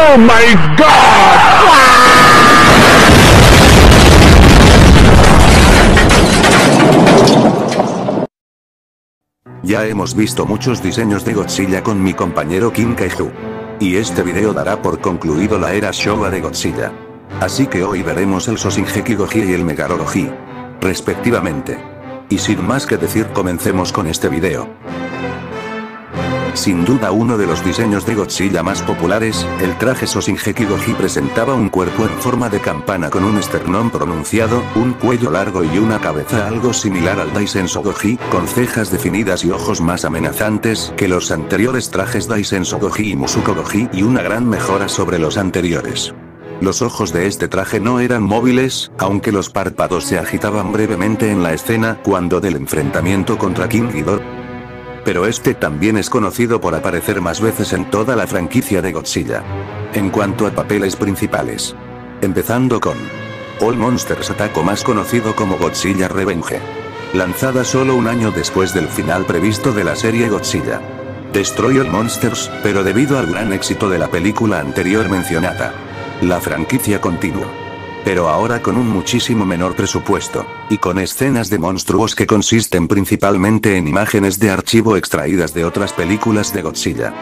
¡Oh my god! Ya hemos visto muchos diseños de Godzilla con mi compañero Kim Kaiju. Y este video dará por concluido la era Showa de Godzilla. Así que hoy veremos el Sosingeki Goji y el Megarogoji. Respectivamente. Y sin más que decir comencemos con este video. Sin duda uno de los diseños de Godzilla más populares, el traje Sosingeki Goji presentaba un cuerpo en forma de campana con un esternón pronunciado, un cuello largo y una cabeza algo similar al Daisenso Goji, con cejas definidas y ojos más amenazantes que los anteriores trajes Daisenso Goji y Musuko Goji y una gran mejora sobre los anteriores. Los ojos de este traje no eran móviles, aunque los párpados se agitaban brevemente en la escena cuando del enfrentamiento contra King Ghidorah, pero este también es conocido por aparecer más veces en toda la franquicia de Godzilla. En cuanto a papeles principales. Empezando con All Monsters Attack o más conocido como Godzilla Revenge. Lanzada solo un año después del final previsto de la serie Godzilla. Destroy All Monsters, pero debido al gran éxito de la película anterior mencionada. La franquicia continúa pero ahora con un muchísimo menor presupuesto, y con escenas de monstruos que consisten principalmente en imágenes de archivo extraídas de otras películas de Godzilla.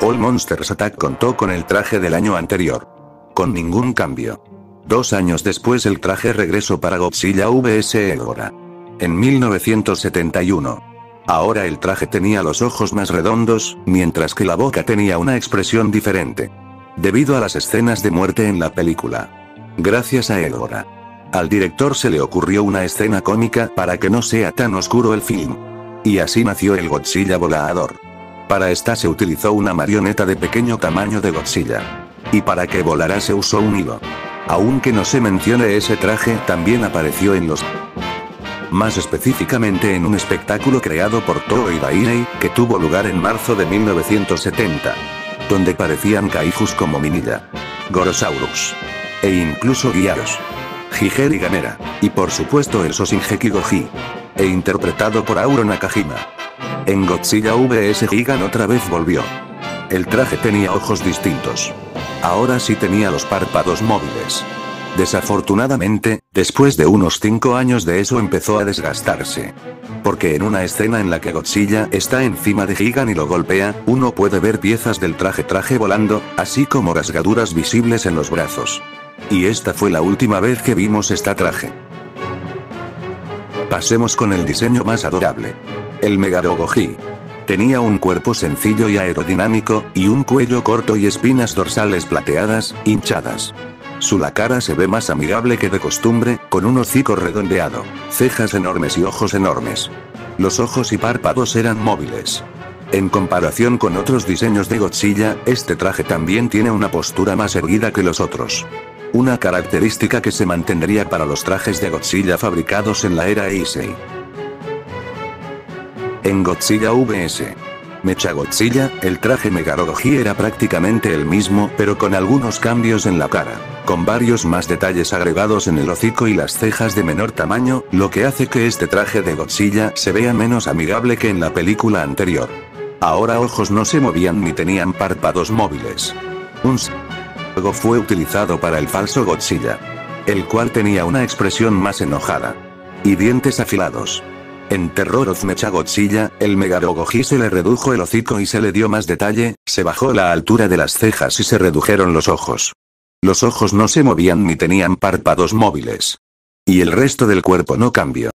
All Monsters Attack contó con el traje del año anterior. Con ningún cambio. Dos años después el traje regresó para Godzilla vs. Egora. En 1971. Ahora el traje tenía los ojos más redondos, mientras que la boca tenía una expresión diferente. Debido a las escenas de muerte en la película. Gracias a Egora. Al director se le ocurrió una escena cómica para que no sea tan oscuro el film. Y así nació el Godzilla volador. Para esta se utilizó una marioneta de pequeño tamaño de Godzilla. Y para que volara se usó un hilo. Aunque no se mencione ese traje, también apareció en los... Más específicamente en un espectáculo creado por Toei Dairei, que tuvo lugar en marzo de 1970. Donde parecían kaijus como Minilla. Gorosaurus e incluso Guiaros. Jiger y Gamera, y por supuesto el Sosingeki Goji. E interpretado por Auro Nakajima. En Godzilla vs Gigan otra vez volvió. El traje tenía ojos distintos. Ahora sí tenía los párpados móviles. Desafortunadamente, después de unos 5 años de eso empezó a desgastarse. Porque en una escena en la que Godzilla está encima de Gigan y lo golpea, uno puede ver piezas del traje traje volando, así como rasgaduras visibles en los brazos. Y esta fue la última vez que vimos esta traje. Pasemos con el diseño más adorable. El Megarogoji. Tenía un cuerpo sencillo y aerodinámico, y un cuello corto y espinas dorsales plateadas, hinchadas. Su la cara se ve más amigable que de costumbre, con un hocico redondeado, cejas enormes y ojos enormes. Los ojos y párpados eran móviles. En comparación con otros diseños de Godzilla, este traje también tiene una postura más erguida que los otros. Una característica que se mantendría para los trajes de Godzilla fabricados en la era Heisei. En Godzilla vs. Mecha Godzilla, el traje Megarogoji era prácticamente el mismo, pero con algunos cambios en la cara, con varios más detalles agregados en el hocico y las cejas de menor tamaño, lo que hace que este traje de Godzilla se vea menos amigable que en la película anterior. Ahora ojos no se movían ni tenían párpados móviles. Un Luego fue utilizado para el falso Godzilla. El cual tenía una expresión más enojada. Y dientes afilados. En Terror of Mecha Godzilla, el Megarogoji se le redujo el hocico y se le dio más detalle, se bajó la altura de las cejas y se redujeron los ojos. Los ojos no se movían ni tenían párpados móviles. Y el resto del cuerpo no cambió.